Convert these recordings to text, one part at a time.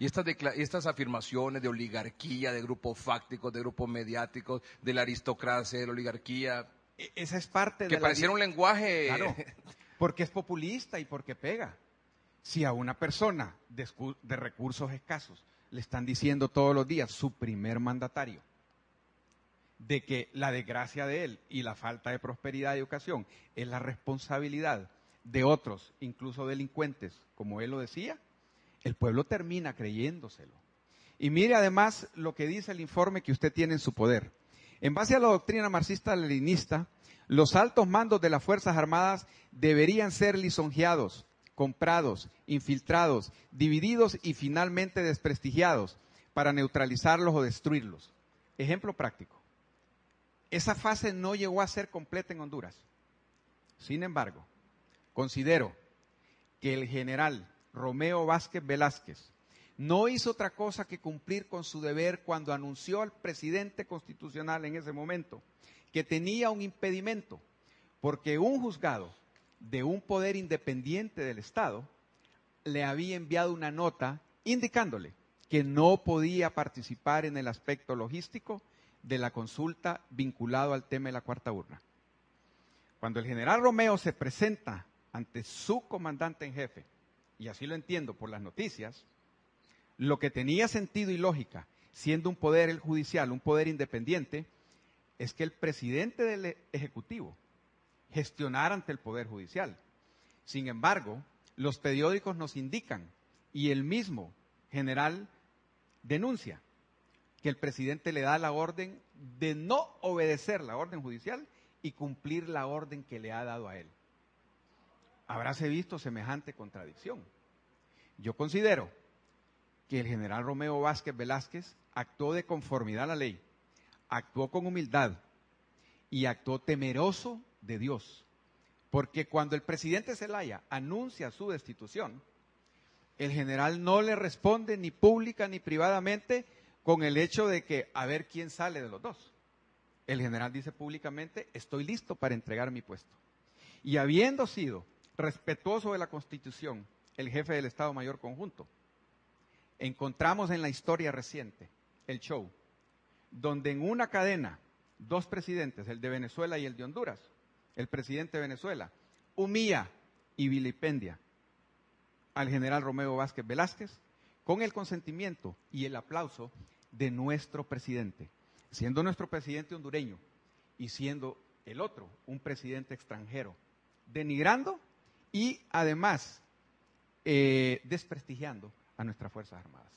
Y estas, estas afirmaciones de oligarquía, de grupos fácticos, de grupos mediáticos, de la aristocracia, de la oligarquía, E- Esa es parte que de la pareciera un lenguaje... Claro, porque es populista y porque pega. Si a una persona de, de recursos escasos le están diciendo todos los días, su primer mandatario, de que la desgracia de él y la falta de prosperidad y educación es la responsabilidad de otros, incluso delincuentes, como él lo decía, el pueblo termina creyéndoselo. Y mire además lo que dice el informe que usted tiene en su poder. En base a la doctrina marxista-leninista, los altos mandos de las Fuerzas Armadas deberían ser lisonjeados, comprados, infiltrados, divididos y finalmente desprestigiados para neutralizarlos o destruirlos. Ejemplo práctico. Esa fase no llegó a ser completa en Honduras. Sin embargo, considero que el general Romeo Vázquez Velázquez no hizo otra cosa que cumplir con su deber cuando anunció al presidente constitucional en ese momento que tenía un impedimento, porque un juzgado de un poder independiente del Estado le había enviado una nota indicándole que no podía participar en el aspecto logístico de la consulta vinculado al tema de la cuarta urna. Cuando el general Romeo se presenta ante su comandante en jefe, y así lo entiendo por las noticias, lo que tenía sentido y lógica, siendo un poder el judicial, un poder independiente, es que el presidente del Ejecutivo gestionara ante el Poder Judicial. Sin embargo, los periódicos nos indican, y el mismo general denuncia, que el presidente le da la orden de no obedecer la orden judicial y cumplir la orden que le ha dado a él. Habráse visto semejante contradicción. Yo considero que el general Romeo Vázquez Velázquez actuó de conformidad a la ley, actuó con humildad y actuó temeroso de Dios. Porque cuando el presidente Zelaya anuncia su destitución, el general no le responde ni pública ni privadamente con el hecho de que a ver quién sale de los dos. El general dice públicamente, estoy listo para entregar mi puesto. Y habiendo sido respetuoso de la Constitución, el jefe del Estado Mayor Conjunto, encontramos en la historia reciente el show, donde en una cadena, dos presidentes, el de Venezuela y el de Honduras, el presidente de Venezuela, humilla y vilipendia al general Romeo Vázquez Velázquez con el consentimiento y el aplauso de nuestro presidente, siendo nuestro presidente hondureño y siendo el otro un presidente extranjero, denigrando y además eh, desprestigiando a nuestras Fuerzas Armadas.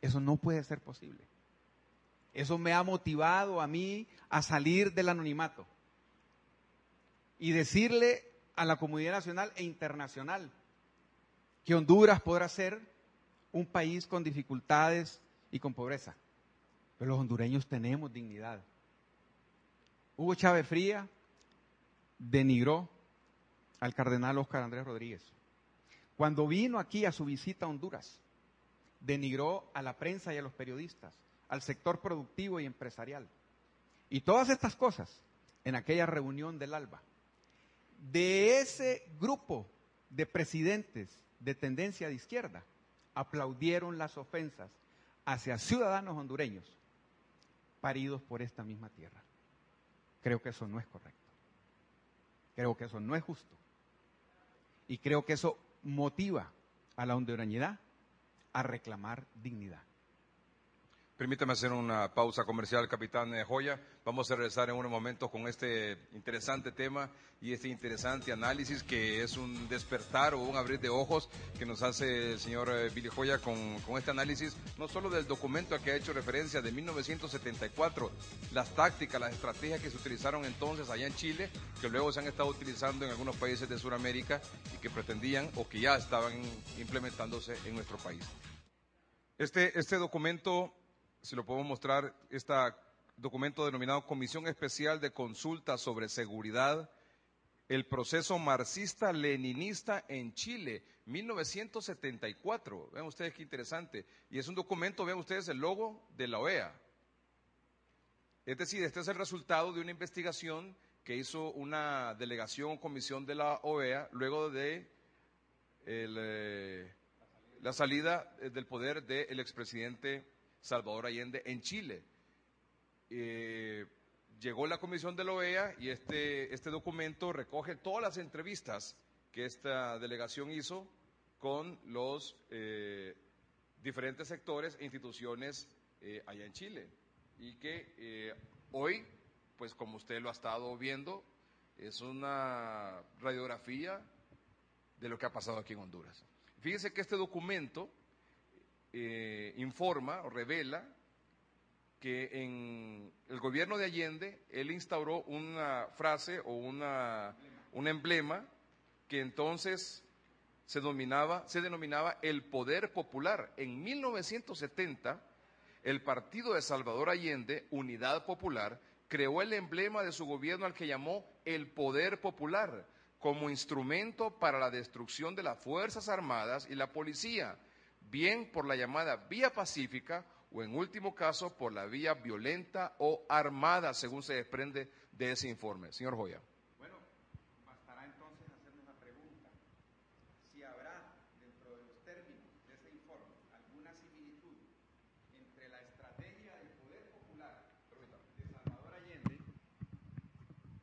Eso no puede ser posible. Eso me ha motivado a mí a salir del anonimato y decirle a la comunidad nacional e internacional que Honduras podrá ser un país con dificultades y con pobreza. Pero los hondureños tenemos dignidad. Hugo Chávez Fría denigró al cardenal Oscar Andrés Rodríguez. Cuando vino aquí a su visita a Honduras, denigró a la prensa y a los periodistas, al sector productivo y empresarial. Y todas estas cosas en aquella reunión del ALBA. De ese grupo de presidentes de tendencia de izquierda, aplaudieron las ofensas hacia ciudadanos hondureños paridos por esta misma tierra. Creo que eso no es correcto. Creo que eso no es justo. Y creo que eso motiva a la hondureñidad a reclamar dignidad. Permítame hacer una pausa comercial, capitán eh, Joya. Vamos a regresar en unos momentos con este interesante tema y este interesante análisis que es un despertar o un abrir de ojos que nos hace el señor eh, Billy Joya con, con este análisis, no solo del documento a que ha hecho referencia de 1974, las tácticas, las estrategias que se utilizaron entonces allá en Chile, que luego se han estado utilizando en algunos países de Sudamérica y que pretendían o que ya estaban implementándose en nuestro país. Este, este documento si lo podemos mostrar, este documento denominado Comisión Especial de Consulta sobre Seguridad, el proceso marxista-leninista en Chile, 1974. Vean ustedes qué interesante. Y es un documento, vean ustedes el logo de la OEA. Es decir, este es el resultado de una investigación que hizo una delegación o comisión de la OEA luego de eh, la salida eh, del poder del expresidente Salvador Allende en Chile. Eh, llegó la comisión de la OEA y este, este documento recoge todas las entrevistas que esta delegación hizo con los eh, diferentes sectores e instituciones eh, allá en Chile. Y que eh, hoy, pues como usted lo ha estado viendo, es una radiografía de lo que ha pasado aquí en Honduras. Fíjese que este documento informa o revela que en el gobierno de Allende él instauró una frase o una, un emblema que entonces se denominaba, se denominaba el poder popular. En 1970, el partido de Salvador Allende, Unidad Popular, creó el emblema de su gobierno al que llamó el poder popular como instrumento para la destrucción de las Fuerzas Armadas y la policía, bien por la llamada vía pacífica o en último caso por la vía violenta o armada, según se desprende de ese informe. Señor Joya. Bueno, bastará entonces hacernos una pregunta. Si habrá dentro de los términos de ese informe alguna similitud entre la estrategia del poder popular de Salvador Allende,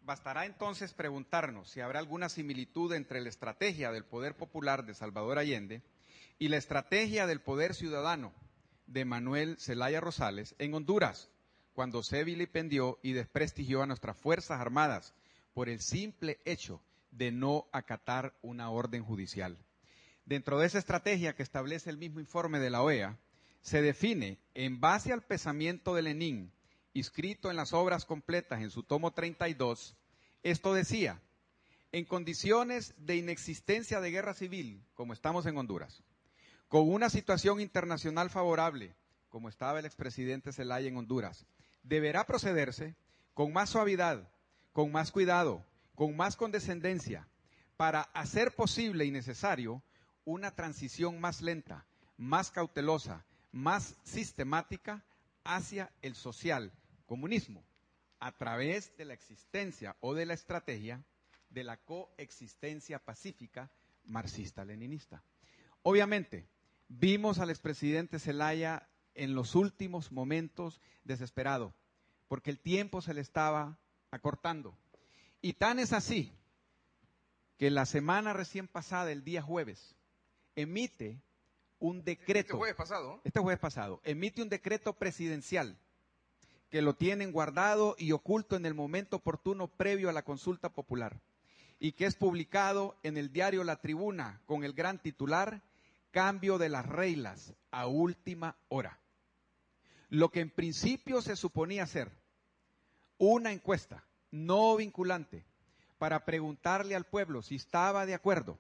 bastará entonces preguntarnos si habrá alguna similitud entre la estrategia del poder popular de Salvador Allende y la estrategia del poder ciudadano de Manuel Zelaya Rosales en Honduras, cuando se vilipendió y desprestigió a nuestras Fuerzas Armadas por el simple hecho de no acatar una orden judicial. Dentro de esa estrategia que establece el mismo informe de la OEA, se define, en base al pensamiento de Lenin, inscrito en las obras completas en su tomo 32, esto decía, en condiciones de inexistencia de guerra civil, como estamos en Honduras, con una situación internacional favorable, como estaba el expresidente Zelaya en Honduras, deberá procederse con más suavidad, con más cuidado, con más condescendencia, para hacer posible y necesario una transición más lenta, más cautelosa, más sistemática hacia el social comunismo, a través de la existencia o de la estrategia de la coexistencia pacífica marxista-leninista. Obviamente, Vimos al expresidente Zelaya en los últimos momentos desesperado, porque el tiempo se le estaba acortando. Y tan es así que la semana recién pasada, el día jueves, emite un decreto. Este jueves pasado. Este jueves pasado, emite un decreto presidencial que lo tienen guardado y oculto en el momento oportuno previo a la consulta popular y que es publicado en el diario La Tribuna con el gran titular cambio de las reglas a última hora. Lo que en principio se suponía ser una encuesta no vinculante para preguntarle al pueblo si estaba de acuerdo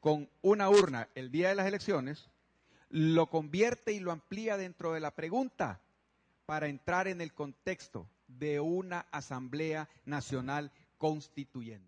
con una urna el día de las elecciones, lo convierte y lo amplía dentro de la pregunta para entrar en el contexto de una Asamblea Nacional Constituyente.